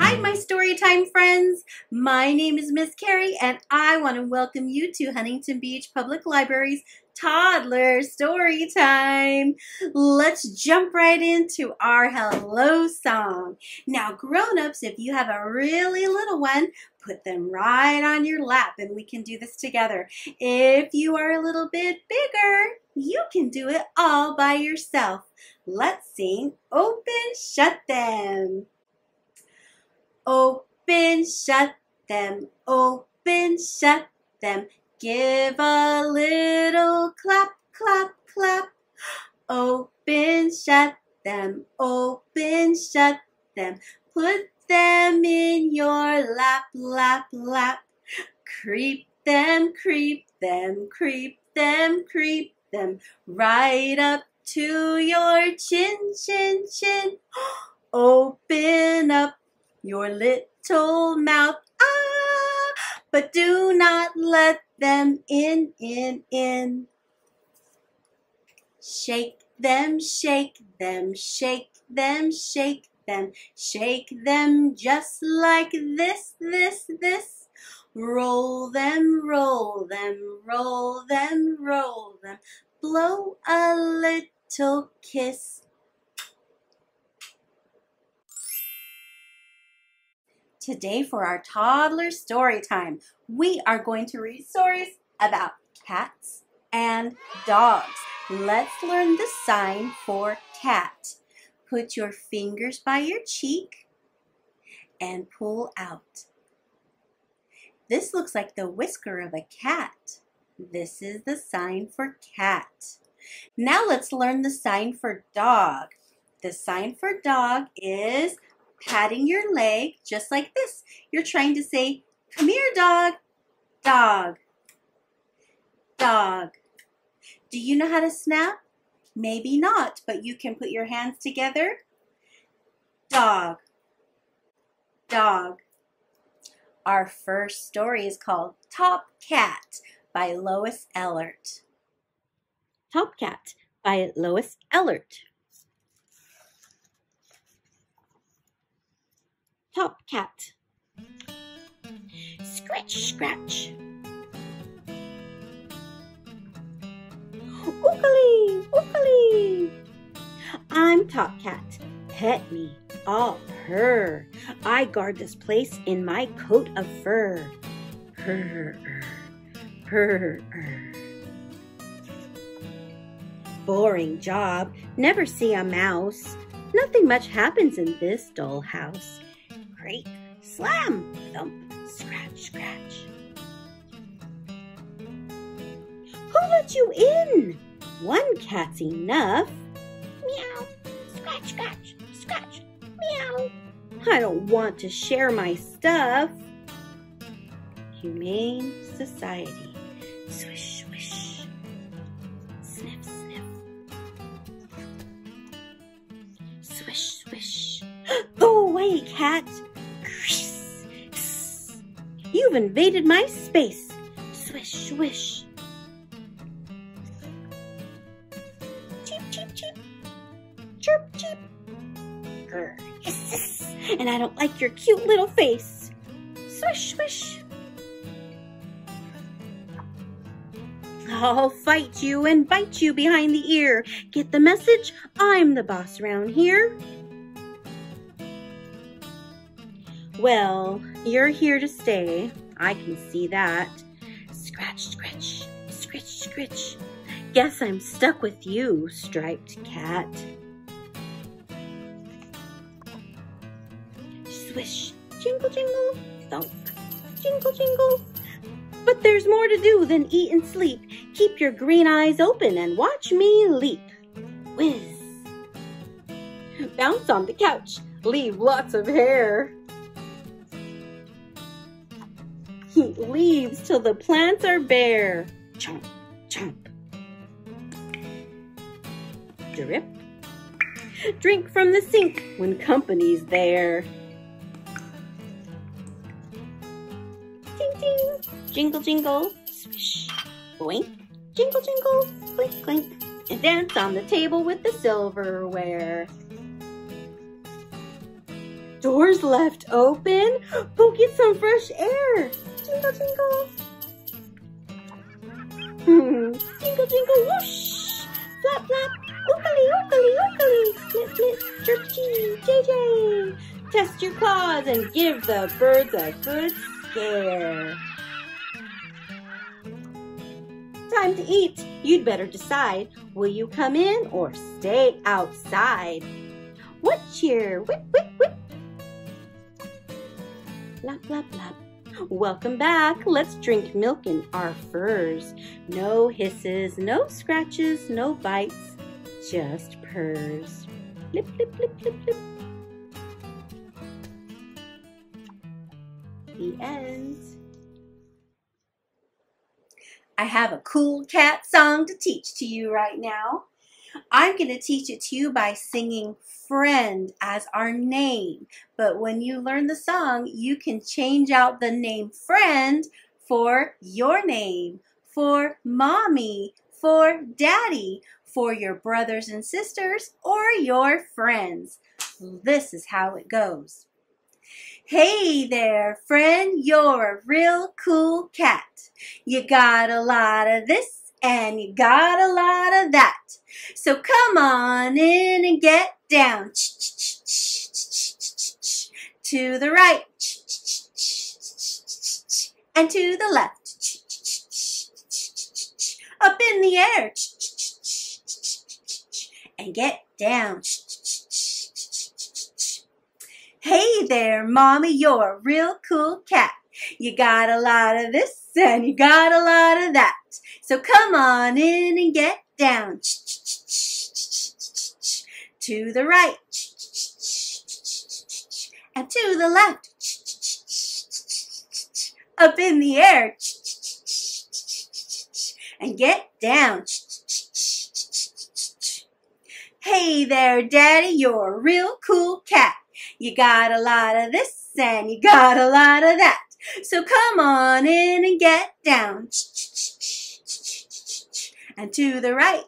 Hi, my Storytime friends. My name is Miss Kari, and I want to welcome you to Huntington Beach Public Library's Toddler Story Time. Let's jump right into our hello song. Now, grown-ups, if you have a really little one, put them right on your lap and we can do this together. If you are a little bit bigger, you can do it all by yourself. Let's sing Open Shut Them. Open, shut them, open, shut them. Give a little clap, clap, clap. Open, shut them, open, shut them. Put them in your lap, lap, lap. Creep them, creep them, creep them, creep them. Right up to your chin, chin, chin. Open up your little mouth. Ah, but do not let them in, in, in. Shake them, shake them, shake them, shake them, shake them just like this, this, this. Roll them, roll them, roll them, roll them. Blow a little kiss. Today for our toddler story time, we are going to read stories about cats and dogs. Let's learn the sign for cat. Put your fingers by your cheek and pull out. This looks like the whisker of a cat. This is the sign for cat. Now let's learn the sign for dog. The sign for dog is patting your leg just like this. You're trying to say, come here, dog, dog, dog. Do you know how to snap? Maybe not, but you can put your hands together. Dog, dog. Our first story is called Top Cat by Lois Ehlert. Top Cat by Lois Ehlert. Top Cat. Scratch, scratch. Ookily, ookily. I'm Top Cat. Pet me, I'll purr. I guard this place in my coat of fur. Purr, purr, purr. Boring job, never see a mouse. Nothing much happens in this dull house. Slam, thump, scratch, scratch. Who let you in? One cat's enough. Meow, scratch, scratch, scratch, meow. I don't want to share my stuff. Humane Society. Swish, swish. Go away, cat. You've invaded my space. Swish, swish. Cheep, cheep, cheep. Chirp, cheep. Grr, hiss, hiss. And I don't like your cute little face. Swish, swish. I'll fight you and bite you behind the ear. Get the message? I'm the boss around here. Well, you're here to stay. I can see that. Scratch, scratch, scritch, scritch. Guess I'm stuck with you, striped cat. Swish, jingle, jingle, thump, jingle, jingle. But there's more to do than eat and sleep. Keep your green eyes open and watch me leap. Whiz. Bounce on the couch. Leave lots of hair. He leaves till the plants are bare. Chomp, chomp. Drip. Drink from the sink when company's there. Ting, ting. Jingle, jingle. Swish. Boink. Jingle, jingle. Clink, clink. and dance on the table with the silverware. Doors left open. Go get some fresh air. Jingle, jingle. Hmm. Jingle, jingle, whoosh. Flap, flap. Ookily, ookily, ookily. Flip, flip. Chirp. JJ. Test your claws and give the birds a good scare. Time to eat. You'd better decide. Will you come in or stay outside? What cheer? Whip, whip, whip. Welcome back. Let's drink milk in our furs. No hisses, no scratches, no bites, just purrs. The end. I have a cool cat song to teach to you right now. I'm going to teach it to you by singing friend as our name. But when you learn the song, you can change out the name friend for your name, for mommy, for daddy, for your brothers and sisters, or your friends. This is how it goes. Hey there, friend, you're a real cool cat. You got a lot of this and you got a lot of that. So come on in and get down. To the right. And to the left. Up in the air. And get down. Hey there, mommy, you're a real cool cat. You got a lot of this and you got a lot of that. So come on in and get down. To the right. And to the left. Up in the air. And get down. Hey there, Daddy, you're a real cool cat. You got a lot of this and you got a lot of that. So come on in and get down. And to the right.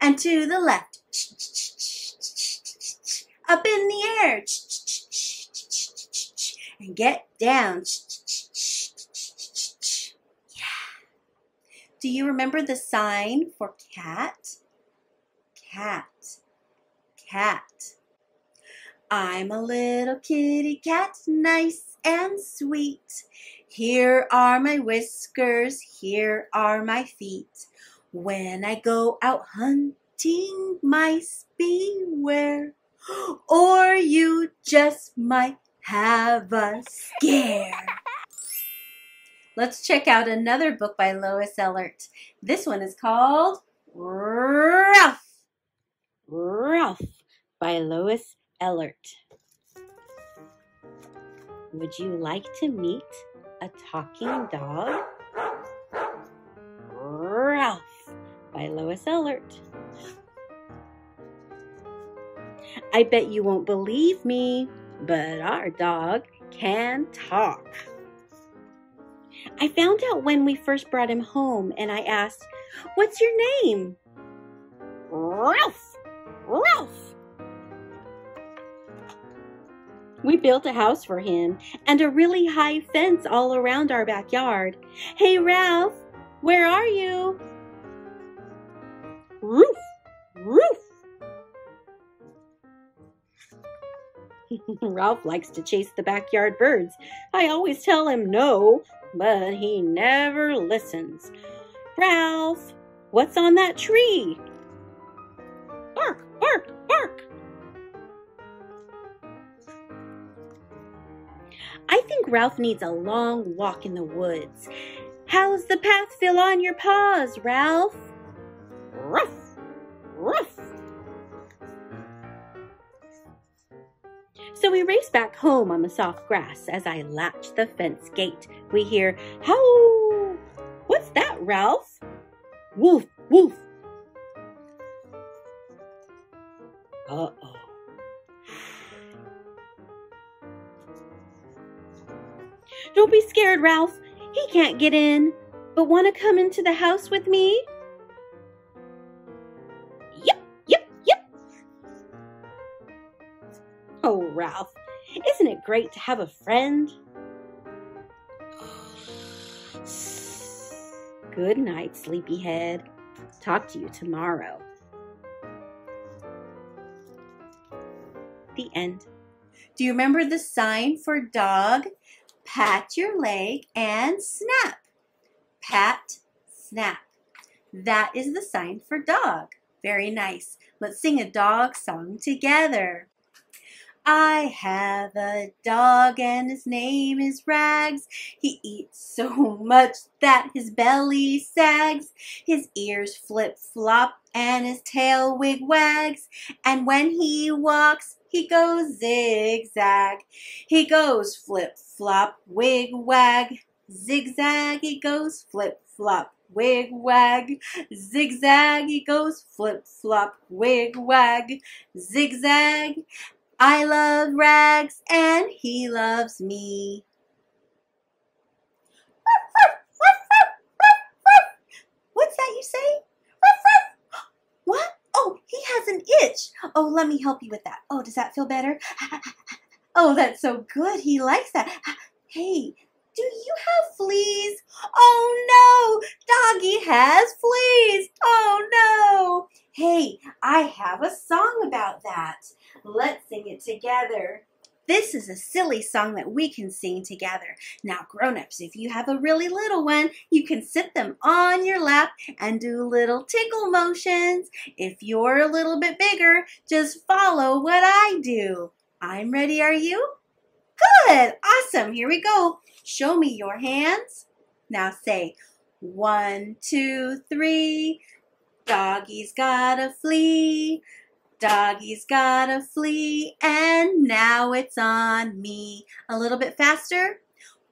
And to the left. Up in the air. And get down. Yeah. Do you remember the sign for cat? Cat cat. I'm a little kitty cat, nice and sweet. Here are my whiskers, here are my feet. When I go out hunting, mice beware, or you just might have a scare. Let's check out another book by Lois Ehlert. This one is called Ralph. Ralph by Lois Ehlert. Would you like to meet a talking dog? Ralph by Lois Ehlert. I bet you won't believe me, but our dog can talk. I found out when we first brought him home and I asked, What's your name? Ralph! We built a house for him and a really high fence all around our backyard. Hey, Ralph, where are you? Roof, roof. Ralph likes to chase the backyard birds. I always tell him no, but he never listens. Ralph, what's on that tree? Bark, bark, I think Ralph needs a long walk in the woods. How's the path feel on your paws, Ralph? Ruff, ruff. So we race back home on the soft grass. As I latch the fence gate, we hear, How? What's that, Ralph? Woof, woof. Uh-oh. Don't be scared, Ralph. He can't get in. But want to come into the house with me? Yep, yep, yep. Oh, Ralph, isn't it great to have a friend? Good night, sleepyhead. Talk to you tomorrow. The end. Do you remember the sign for dog Pat your leg and snap. Pat, snap. That is the sign for dog. Very nice. Let's sing a dog song together. I have a dog and his name is Rags. He eats so much that his belly sags. His ears flip flop and his tail wig wags. And when he walks, he goes zigzag. He goes flip flop, wig wag. Zigzag, he goes flip flop, wig wag. Zigzag, he goes flip flop, wig wag. Zigzag. I love Rags and he loves me. What's that you say? What? Oh, he has an itch. Oh, let me help you with that. Oh, does that feel better? Oh, that's so good. He likes that. Hey, do you have fleas? Oh no, doggy has fleas. Oh no. Hey, I have a song about that. Let's sing it together. This is a silly song that we can sing together. Now, grown-ups, if you have a really little one, you can sit them on your lap and do little tickle motions. If you're a little bit bigger, just follow what I do. I'm ready, are you? Good, awesome, here we go. Show me your hands. Now say, one, two, three. Doggy's got a flea. Doggy's got a flea, and now it's on me. A little bit faster.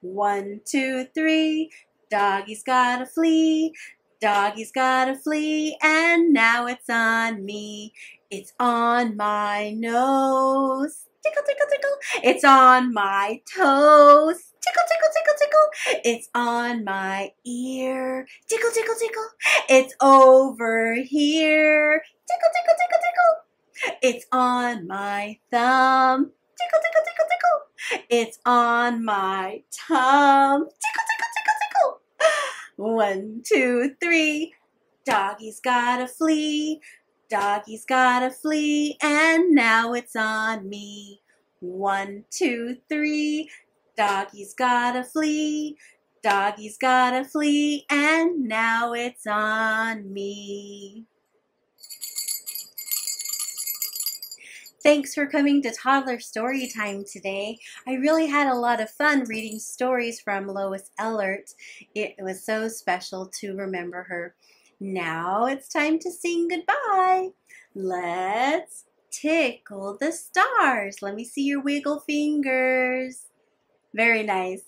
One, two, three. Doggy's got a flea. Doggy's got a flea, and now it's on me. It's on my nose. Tickle, tickle, tickle. It's on my toes. Tickle, tickle, tickle, tickle. It's on my ear. Tickle, tickle, tickle. It's over here. Tickle, tickle, tickle, tickle. It's on my thumb. Tickle, tickle, tickle, tickle. It's on my tongue. Tickle, tickle, tickle, tickle. One, two, three. Doggy's got a flea. Doggy's got a flea, and now it's on me. One, two, three. Doggy's got a flea. Doggy's got a flea, and now it's on me. Thanks for coming to Toddler Story Time today. I really had a lot of fun reading stories from Lois Ehlert. It was so special to remember her. Now it's time to sing goodbye. Let's tickle the stars. Let me see your wiggle fingers. Very nice.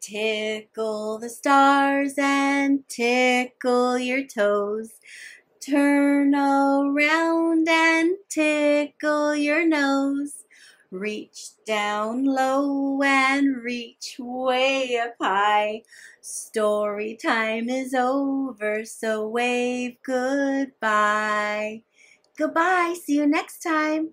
Tickle the stars and tickle your toes. Turn around and tickle your nose. Reach down low and reach way up high. Story time is over, so wave goodbye. Goodbye, see you next time.